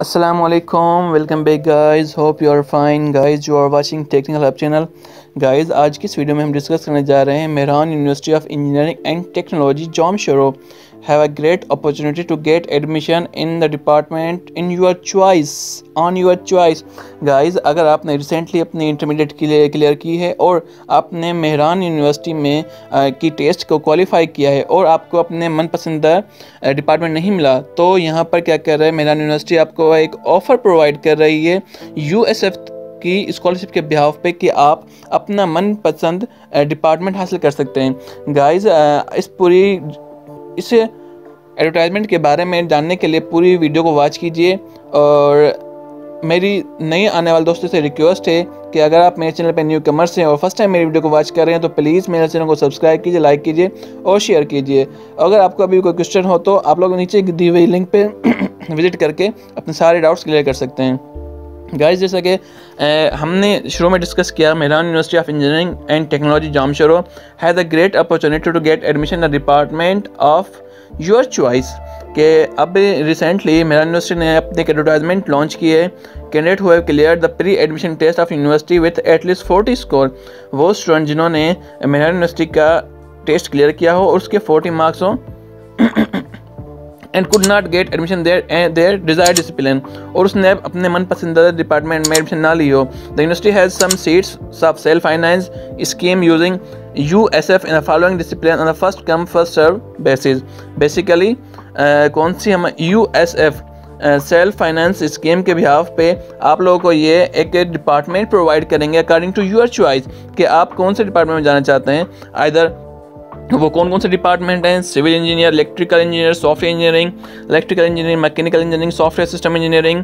Aslam welcome back guys hope you are fine guys you are watching technical hub channel guys आज की इस video में हम discuss करने जा रहे हैं? Mehran university of engineering and technology Jamshoro have a great opportunity to get admission in the department in your choice on your choice. Guys अगर आपने रिसेंटली अपनी इंटरमीडिएट क्लियर की है और आपने मेहरान यूनिवर्सिटी में आ, की टेस्ट को क्वालिफाई किया है और आपको अपने मनपसंद डिपार्टमेंट नहीं मिला तो यहाँ पर क्या कर रहा है? मेहरान यूनिवर्सिटी आपको एक ऑफ़र प्रोवाइड कर रही है यू एस एफ़ की स्कॉलरशिप के बिहाव पे कि आप अपना मनपसंद डिपार्टमेंट हासिल कर सकते हैं। गाइस इस पूरी इस एडवर्टाइजमेंट के बारे में जानने के लिए पूरी वीडियो को वॉच कीजिए। और मेरी नई आने वाले दोस्तों से रिक्वेस्ट है कि अगर आप मेरे चैनल पर न्यू कमर्स हैं और फ़र्स्ट टाइम मेरी वीडियो को वॉच कर रहे हैं तो प्लीज़ मेरे चैनल को सब्सक्राइब कीजिए लाइक कीजिए और शेयर कीजिए। अगर आपको अभी कोई क्वेश्चन हो तो आप लोग नीचे दी हुई लिंक पर विज़िट करके अपने सारे डाउट्स क्लियर कर सकते हैं। गाइस जैसा कि हमने शुरू में डिस्कस किया, Mehran university of engineering and technology Jamshoro has a great opportunity to get admission the department of your choice के, अब रिसेंटली मेहरान यूनिवर्सिटी ने अपने एडवर्टाइजमेंट लॉन्च किए कैंडिडेट हुए clear the pre admission test of university with at least forty score वो student जिन्होंने Mehran university का test clear किया हो और उसके फोर्टी मार्क्स हो and could not get admission there their desire discipline और उसने अपने मन पसंदीदा डिपार्टमेंट में एडमिशन ना ली हो। The university has some seats of self finance scheme using U S F in following discipline on first come first serve basis basically कौन सी हम U S F self finance scheme के behalf पे आप लोगों को ये एक डिपार्टमेंट प्रोवाइड करेंगे अकॉर्डिंग टू योर चॉइस कि आप कौन से डिपार्टमेंट में जाना चाहते हैं? आइदर वो कौन कौन से डिपार्टमेंट हैं? Civil engineer electrical engineer software engineering electrical engineering mechanical engineering software system engineering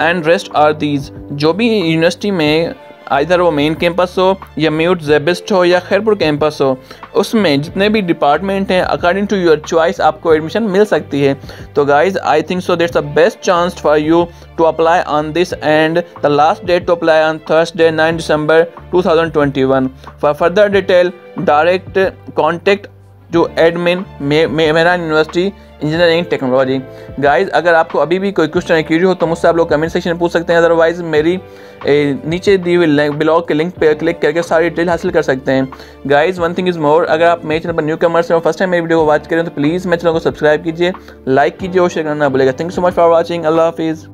and rest are these जो भी यूनिवर्सिटी में इधर वो मेन कैंपस हो या म्यूट जेबिस्ट हो या खैरपुर कैंपस हो, उसमें जितने भी डिपार्टमेंट हैं अकॉर्डिंग टू योर चॉइस आपको एडमिशन मिल सकती है। तो guys I think so that's the best chance for you to apply on this and the last date to apply on Thursday nine December 2021 for further detail direct contact जो admin मेरा university engineering technology. Guys अगर आपको अभी भी कोई question Curie हो तो मुझसे आप लोग कमेंट सेक्शन में पूछ सकते हैं। अदरवाइज़ मेरी ए, नीचे दी हुई ब्लॉग के लिंक पर क्लिक करके सारी डिटेल हासिल कर सकते हैं। Guys one thing is more अगर आप मेरे चैनल पर न्यू कमर्स और फ़र्स्ट टाइम मेरी वीडियो को वॉच करें तो प्लीज़ मेरे चैनल को सब्सक्राइब कीजिए लाइक कीजिए और शेयर करना भूलेगा thank you so much for watching अल्लाह हाफिज़